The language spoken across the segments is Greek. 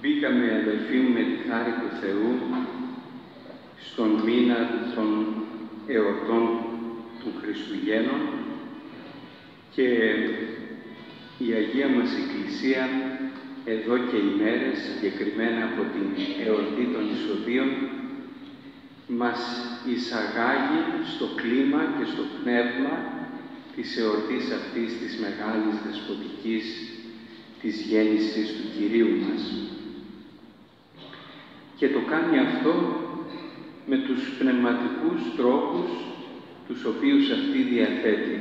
Μπήκαμε, αδελφοί μου, με τη χάρη του Θεού στον μήνα των εορτών των Χριστουγέννων και η Αγία μας Εκκλησία εδώ και ημέρες, συγκεκριμένα από την εορτή των Ισοδίων, μας εισαγάγει στο κλίμα και στο πνεύμα της εορτής αυτής της μεγάλης δεσποτικής της γέννησης του Κυρίου μας. Και το κάνει αυτό με τους πνευματικούς τρόπους τους οποίους αυτή διαθέτει.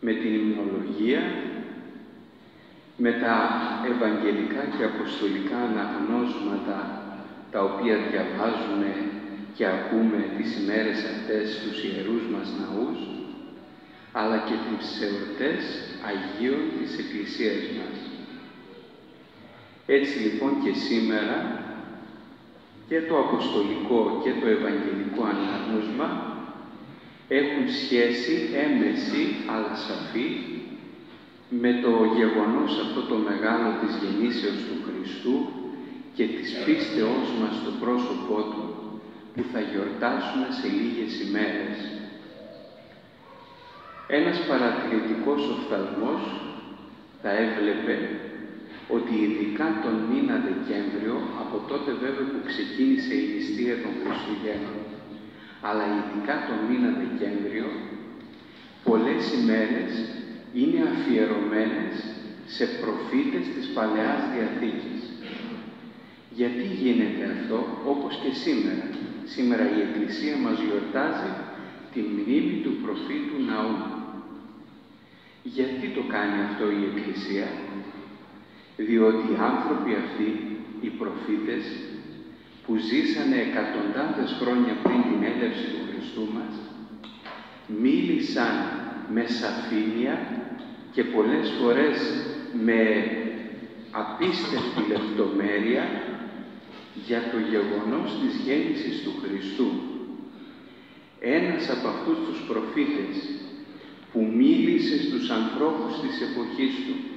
Με την υμνολογία, με τα ευαγγελικά και αποστολικά αναγνώσματα τα οποία διαβάζουμε και ακούμε τις ημέρες αυτές στους ιερούς μας ναούς, αλλά και τις εορτές Αγίων της Εκκλησίας μας. Έτσι λοιπόν και σήμερα και το Αποστολικό και το Ευαγγελικό Ανάγνωσμα έχουν σχέση έμεση αλλά σαφή με το γεγονός αυτό το μεγάλο της γεννήσεως του Χριστού και της πίστεώς μας στο πρόσωπό Του που θα γιορτάσουμε σε λίγες ημέρες. Ένας παρατηρητικός οφθαλμός θα έβλεπε ότι ειδικά τον μήνα Δεκέμβριο, από τότε βέβαια που ξεκίνησε η νηστεία των Χριστουγέννων, αλλά ειδικά τον μήνα Δεκέμβριο, πολλές ημέρες είναι αφιερωμένες σε προφήτες της Παλαιάς Διαθήκης. Γιατί γίνεται αυτό, όπως και σήμερα. Σήμερα η Εκκλησία μας γιορτάζει τη μνήμη του προφήτου Ναού. Γιατί το κάνει αυτό η Εκκλησία, διότι οι άνθρωποι αυτοί, οι προφήτες, που ζήσανε εκατοντάδες χρόνια πριν την έλευση του Χριστού μας, μίλησαν με σαφήνεια και πολλές φορές με απίστευτη λεπτομέρεια για το γεγονός της γέννησης του Χριστού. Ένας από αυτούς τους προφήτες που μίλησε στους ανθρώπους της εποχής του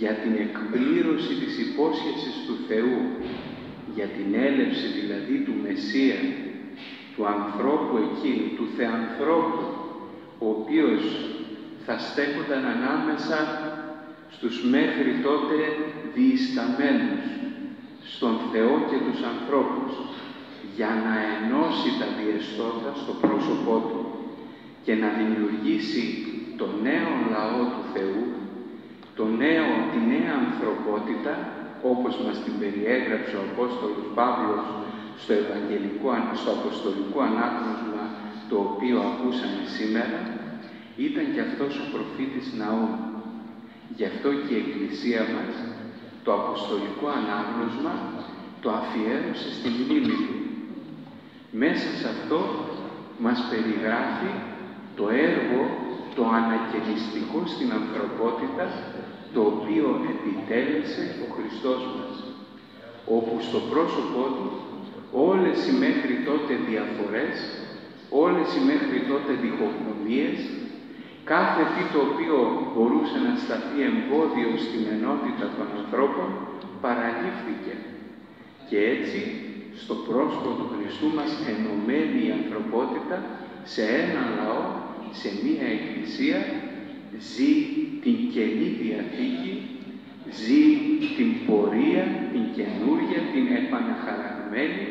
για την εκπλήρωση της υπόσχεσης του Θεού, για την έλευση δηλαδή του Μεσσία, του ανθρώπου εκείνου, του Θεανθρώπου, ο οποίος θα στέκονταν ανάμεσα στους μέχρι τότε διισταμένους, στον Θεό και τους ανθρώπους, για να ενώσει τα διεστώτα στο πρόσωπό Του και να δημιουργήσει το νέο λαό του Θεού, το νέο, τη νέα ανθρωπότητα, όπως μας την περιέγραψε ο Απόστολος Παύλος στο, Ευαγγελικό, στο Αποστολικό Ανάγνωσμα το οποίο ακούσαμε σήμερα, ήταν και αυτός ο προφήτης Ναού. Γι' αυτό και η Εκκλησία μας το Αποστολικό Ανάγνωσμα το αφιέρωσε στη μνήμη του. Μέσα σε αυτό μας περιγράφει το έργο, το ανακαινιστικό στην ανθρωπότητα, το οποίο επιτέλεσε ο Χριστός μας, όπου στο πρόσωπό Του όλες οι μέχρι τότε διαφορές, όλες οι μέχρι τότε διχογνωμίες, κάθε τι το οποίο μπορούσε να σταθεί εμπόδιο στην ενότητα των ανθρώπων, παραλήφθηκε. Και έτσι, στο πρόσωπο του Χριστού μας ενωμένη η ανθρωπότητα σε ένα λαό, σε μία εκκλησία, ζει την Καινή Διαθήκη, ζει την πορεία, την καινούργια, την επαναχαραγμένη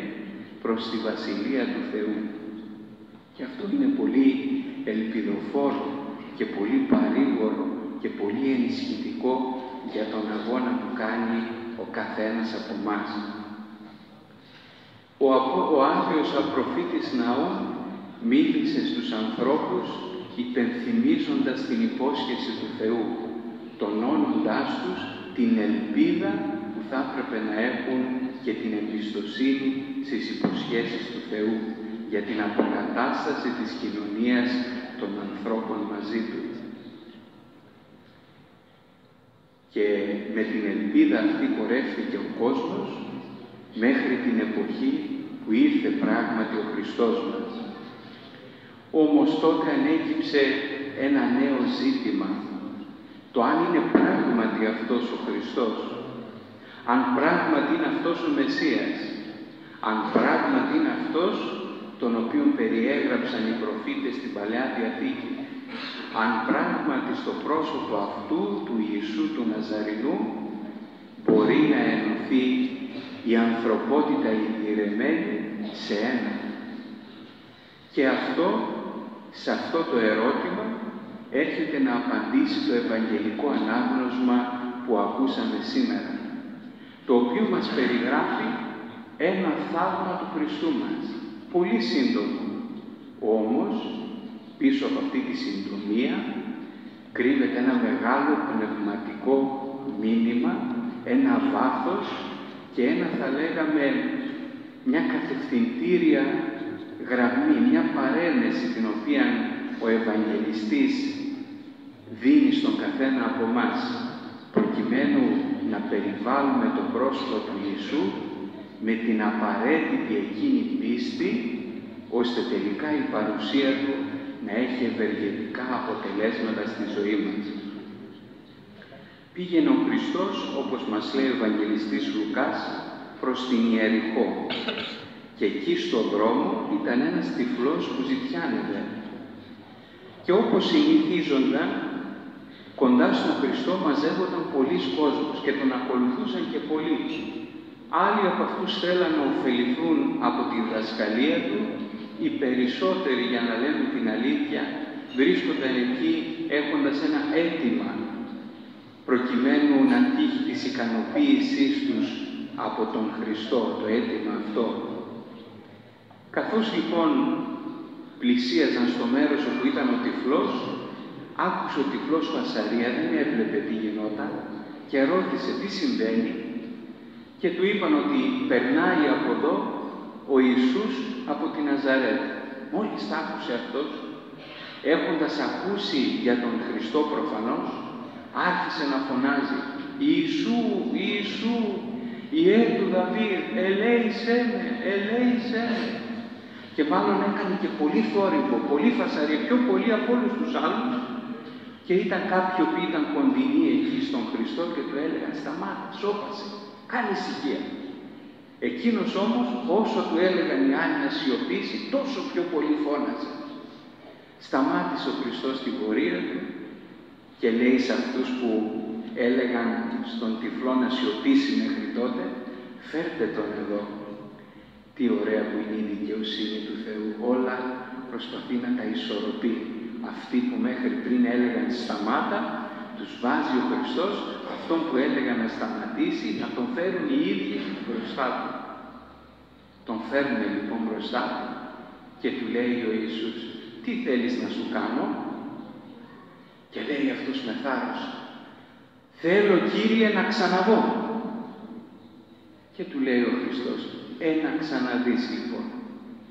προς τη Βασιλεία του Θεού. Και αυτό είναι πολύ ελπιδοφόρο και πολύ παρήγορο και πολύ ενισχυτικό για τον αγώνα που κάνει ο καθένας από εμάς. Ο, ο Άγιος Απροφήτης Ναού μίλησες στους ανθρώπους υπενθυμίζοντας την υπόσχεση του Θεού, τονώνοντάς τους την ελπίδα που θα έπρεπε να έχουν και την εμπιστοσύνη στις υποσχέσεις του Θεού για την αποκατάσταση της κοινωνίας των ανθρώπων μαζί του. Και με την ελπίδα αυτή πορεύτηκε ο κόσμος μέχρι την εποχή που ήρθε πράγματι ο Χριστός μας. Όμως τότε ανέκυψε ένα νέο ζήτημα, το αν είναι πράγματι αυτός ο Χριστός, αν πράγματι πράγματι είναι αυτός ο Μεσσίας, αν πράγματι είναι αυτός τον οποίο περιέγραψαν οι προφήτες στην Παλαιά Διαθήκη, αν πράγματι στο πρόσωπο αυτού του Ιησού του Ναζαρινού μπορεί να ενωθεί η ανθρωπότητα ηρεμένη σε ένα. Και αυτό, σε αυτό το ερώτημα, έρχεται να απαντήσει το Ευαγγελικό Ανάγνωσμα που ακούσαμε σήμερα, το οποίο μας περιγράφει ένα θαύμα του Χριστού μας, πολύ σύντομο. Όμως, πίσω από αυτή τη συντομία, κρύβεται ένα μεγάλο πνευματικό μήνυμα, ένα βάθος και ένα θα λέγαμε μια κατευθυντήρια γραμμή, μια παρένεση την οποία ο Ευαγγελιστής δίνει στον καθένα από εμά προκειμένου να περιβάλλουμε το πρόσωπο του Ιησού με την απαραίτητη εκείνη πίστη ώστε τελικά η παρουσία Του να έχει ευεργετικά αποτελέσματα στη ζωή μας. Πήγαινε ο Χριστός, όπως μας λέει ο Ευαγγελιστής Λουκάς, προς την Ιεριχώ και εκεί στον δρόμο ήταν ένας τυφλός που ζητιάνευε. Και όπως συνηθίζονταν, κοντά στον Χριστό μαζεύονταν πολλοί κόσμος και τον ακολουθούσαν και πολλοί. Άλλοι από αυτούς θέλαν να ωφεληθούν από τη διδασκαλία του, οι περισσότεροι, για να λέμε την αλήθεια, βρίσκονταν εκεί έχοντας ένα αίτημα προκειμένου να τύχει της ικανοποίησής τους από τον Χριστό, το αίτημα αυτό. Καθώς λοιπόν πλησίαζαν στο μέρος όπου ήταν ο τυφλός, άκουσε ο τυφλός φασαρία, δεν έβλεπε τι γινόταν και ρώτησε τι συμβαίνει και του είπαν ότι περνάει από εδώ ο Ιησούς από την Ναζαρέτ. Μόλις τα άκουσε αυτός, έχοντας ακούσει για τον Χριστό προφανώς, άρχισε να φωνάζει «Ιησού, Ιησού, Ιε του Δαβίδ, ελέησέ με, ελέησέ με». Και μάλλον έκανε και πολύ θόρυβο, πολύ φασαρία, πιο πολύ από όλους τους άλλους. Και ήταν κάποιοι που ήταν κοντινοί εκεί στον Χριστό και του έλεγαν «Σταμάτα, σώπασε, κάνε ησυχία». Εκείνος όμως, όσο του έλεγαν οι άλλοι να σιωπήσει, τόσο πιο πολύ φώναζε. Σταμάτησε ο Χριστός την πορεία του και λέει σε αυτούς που έλεγαν στον τυφλό να σιωπήσει μέχρι τότε, φέρτε τον εδώ. Τι ωραία που είναι η δικαιοσύνη του Θεού. Όλα προσπαθεί να τα ισορροπεί. Αυτοί που μέχρι πριν έλεγαν σταμάτα, τους βάζει ο Χριστός, αυτόν που έλεγαν να σταματήσει, να τον φέρουν οι ίδιοι μπροστά του. Τον φέρνουν λοιπόν μπροστά του και του λέει ο Ιησούς, τι θέλεις να σου κάνω, και λέει αυτός με θάρρος, θέλω Κύριε να ξαναδώ. Και του λέει ο Χριστός, ένα ξαναδείς λοιπόν,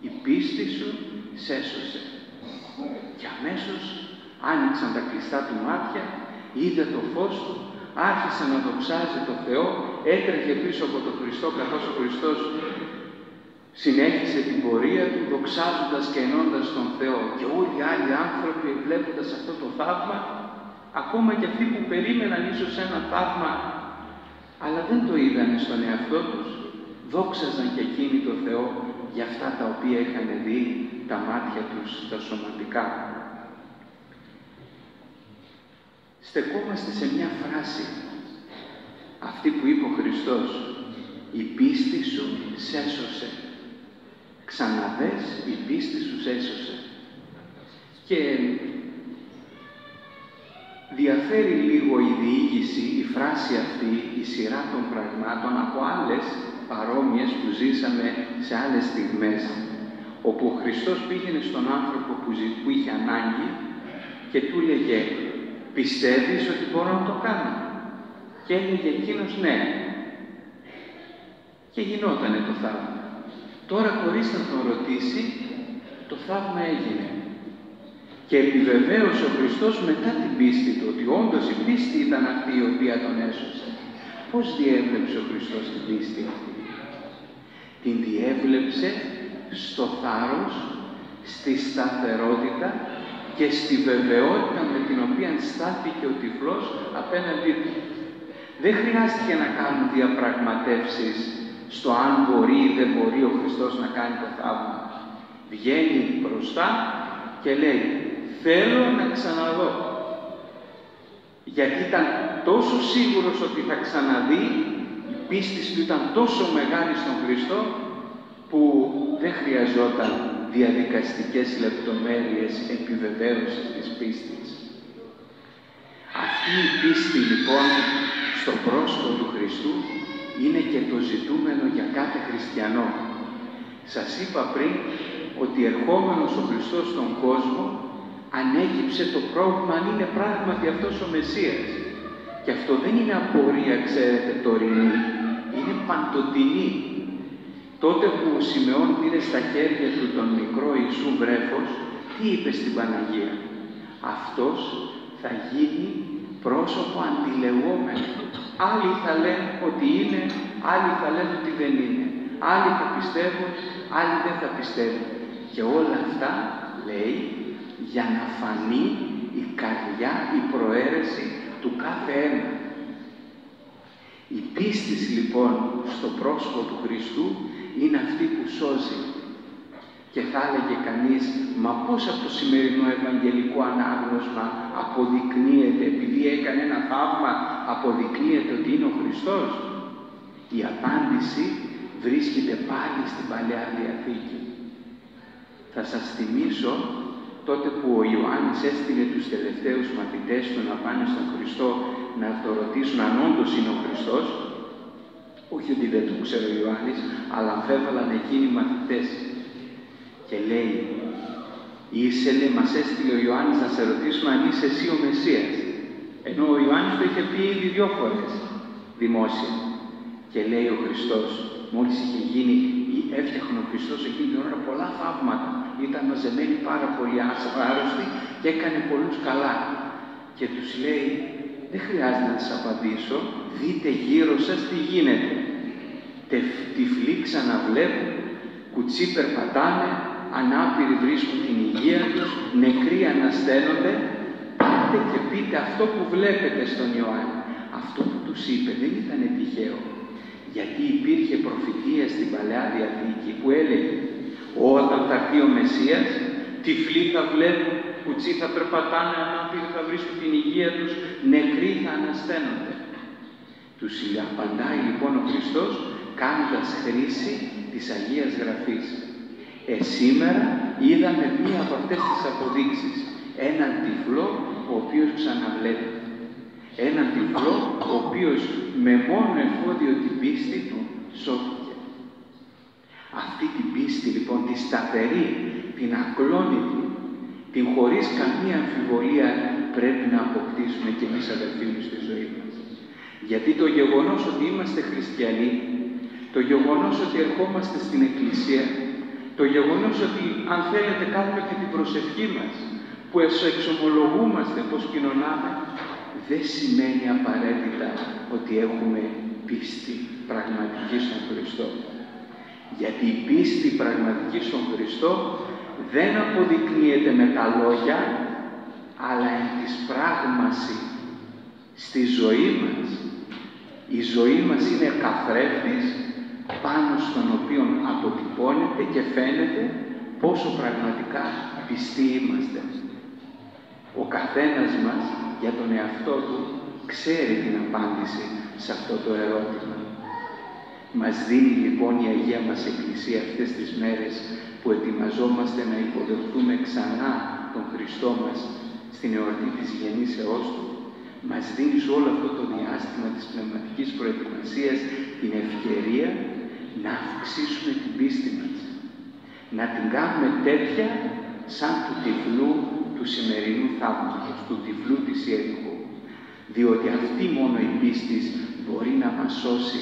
η πίστη σου σέσωσε. Και αμέσως άνοιξαν τα κλειστά του μάτια, είδε το φως του, άρχισε να δοξάζει το Θεό, έτρεχε πίσω από τον Χριστό καθώς ο Χριστός συνέχισε την πορεία του δοξάζοντας και ενώντας τον Θεό και όλοι οι άλλοι άνθρωποι βλέποντας αυτό το θαύμα ακόμα και αυτοί που περίμεναν ίσως ένα θαύμα αλλά δεν το είδανε στον εαυτό τους δόξαζαν και εκείνοι το Θεό για αυτά τα οποία είχαν δει τα μάτια τους τα σωματικά. Στεκόμαστε σε μια φράση αυτή που είπε ο Χριστός «Η πίστη σου σέσωσε» ξαναδές η πίστη σου έσωσε. Και διαφέρει λίγο η διήγηση, η φράση αυτή, η σειρά των πραγμάτων από άλλες παρόμοιες που ζήσαμε σε άλλες στιγμές, όπου ο Χριστός πήγαινε στον άνθρωπο που, που είχε ανάγκη και του έλεγε «Πιστεύεις ότι μπορώ να το κάνω» και έλεγε εκείνος «Ναι» και γινότανε το θαύμα. Τώρα χωρίς να τον ρωτήσει, το θαύμα έγινε. Και επιβεβαίωσε ο Χριστός μετά την πίστη του, ότι όντως η πίστη ήταν αυτή η οποία τον έσωσε. Πώς διέβλεψε ο Χριστός την πίστη αυτή; Την διέβλεψε στο θάρρος, στη σταθερότητα και στη βεβαιότητα με την οποία στάθηκε ο τυφλός απέναντί του. Δεν χρειάστηκε να κάνουν διαπραγματεύσεις στο αν μπορεί ή δεν μπορεί ο Χριστός να κάνει το θαύμα. Βγαίνει μπροστά και λέει θέλω να ξαναδώ. Γιατί ήταν τόσο σίγουρος ότι θα ξαναδεί, η πίστη του ήταν τόσο μεγάλη στον Χριστό, που δεν χρειαζόταν διαδικαστικές λεπτομέρειες επιβεβαίωσης της πίστης. Αυτή η πίστη λοιπόν στο πρόσωπο του Χριστού είναι και το ζητούμενο για κάθε χριστιανό. Σας είπα πριν ότι ερχόμενος ο Χριστός στον κόσμο ανέκυψε το πρόβλημα αν είναι πράγματι αυτός ο Μεσσίας. Και αυτό δεν είναι απορία, ξέρετε, τωρινή, είναι παντοτινή. Τότε που ο Σιμεών πήρε στα χέρια του τον μικρό Ιησού βρέφος, τι είπε στην Παναγία; Αυτός θα γίνει πρόσωπο αντιλεγόμενο. Άλλοι θα λένε ότι είναι, άλλοι θα λένε ότι δεν είναι. Άλλοι θα πιστεύουν, άλλοι δεν θα πιστεύουν. Και όλα αυτά, λέει, για να φανεί η καρδιά, η προαίρεση του κάθε ένα. Η πίστη λοιπόν στο πρόσωπο του Χριστού είναι αυτή που σώζει. Και θα έλεγε κανείς, μα πώς από το σημερινό Ευαγγελικό ανάγνωσμα αποδεικνύεται, επειδή έκανε ένα θαύμα, αποδεικνύεται ότι είναι ο Χριστός. Η απάντηση βρίσκεται πάλι στην Παλαιά Διαθήκη. Θα σας θυμίσω τότε που ο Ιωάννης έστειλε τους τελευταίους μαθητές του να πάνε στον Χριστό να το ρωτήσουν αν όντως είναι ο Χριστός, όχι ότι δεν το ξέρω ο Ιωάννης, αλλά αμφέβαλαν εκείνοι οι μαθητές. Και λέει, είσαι, λέει, μας έστειλε ο Ιωάννης να σε ρωτήσουμε αν είσαι εσύ ο Μεσσίας. Ενώ ο Ιωάννης το είχε πει ήδη δυο φορές δημόσια. Και λέει ο Χριστός, μόλις είχε γίνει, έφτιαχνε ο Χριστός εκείνη την ώρα πολλά θαύματα. Ήταν μαζεμένοι πάρα πολλοί άρρωστοι και έκανε πολλούς καλά. Και τους λέει, δεν χρειάζεται να σας απαντήσω, δείτε γύρω σας τι γίνεται. Τυφλοί ξαναβλέπουν, κουτσί περπατάνε, ανάπηροι βρίσκουν την υγεία τους, νεκροί ανασταίνονται. Πάτε και πείτε αυτό που βλέπετε στον Ιωάννη. Αυτό που τους είπε δεν ήταν τυχαίο. Γιατί υπήρχε προφητεία στην Παλαιά Διαθήκη που έλεγε όταν θα έρθει ο Μεσσίας, τυφλοί θα βλέπουν, κουτσί θα περπατάνε, ανάπηροι θα βρίσκουν την υγεία τους, νεκροί θα ανασταίνονται. Τους απαντάει λοιπόν ο Χριστός κάνοντας χρήση της Αγίας Γραφής. Ε, σήμερα είδαμε μία από αυτές τις αποδείξεις. Έναν τυφλό ο οποίος ξαναβλέπει. Έναν τυφλό ο οποίος με μόνο εφόδιο την πίστη του σώθηκε. Αυτή την πίστη λοιπόν, τη σταθερή, την ακλόνητη, την χωρίς καμία αμφιβολία πρέπει να αποκτήσουμε και εμείς αδελφοί μου στη ζωή μας. Γιατί το γεγονός ότι είμαστε χριστιανοί, το γεγονός ότι ερχόμαστε στην Εκκλησία, το γεγονός ότι αν θέλετε κάνουμε και την προσευχή μας, που εξομολογούμαστε πως κοινωνάμε, δεν σημαίνει απαραίτητα ότι έχουμε πίστη πραγματική στον Χριστό. Γιατί η πίστη πραγματική στον Χριστό δεν αποδεικνύεται με τα λόγια, αλλά εν της πράγμαση στη ζωή μας. Η ζωή μας είναι καθρέφτης πάνω στον οποίο αποτυπώνεται και φαίνεται πόσο πραγματικά πιστοί είμαστε. Ο καθένας μας για τον εαυτό του ξέρει την απάντηση σε αυτό το ερώτημα. Μας δίνει λοιπόν η Αγία μας Εκκλησία αυτές τις μέρες που ετοιμαζόμαστε να υποδεχτούμε ξανά τον Χριστό μας στην εορτή της γεννήσεώς Του. Μας δίνει σε όλο αυτό το διάστημα της πνευματικής προετοιμασίας την ευκαιρία να αυξήσουμε την πίστη μας. Να την κάνουμε τέτοια σαν του τυφλού του σημερινού θαύματος, του τυφλού της Ιερικού. Διότι αυτή μόνο η πίστη μπορεί να μας σώσει,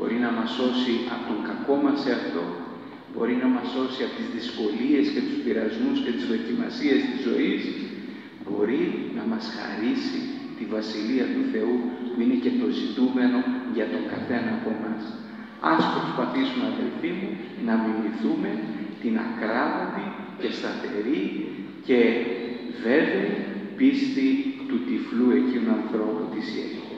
μπορεί να μας σώσει από τον κακό μας εαυτό, μπορεί να μας σώσει από τις δυσκολίες και τους πειρασμούς και τις δοκιμασίες της ζωής, μπορεί να μας χαρίσει τη Βασιλεία του Θεού που είναι και το ζητούμενο για τον καθένα από εμάς. Ας προσπαθήσουμε αδελφοί μου να μιμηθούμε την ακράδαντη και σταθερή και βέβαιη πίστη του τυφλού εκείνου ανθρώπου της Ιερής.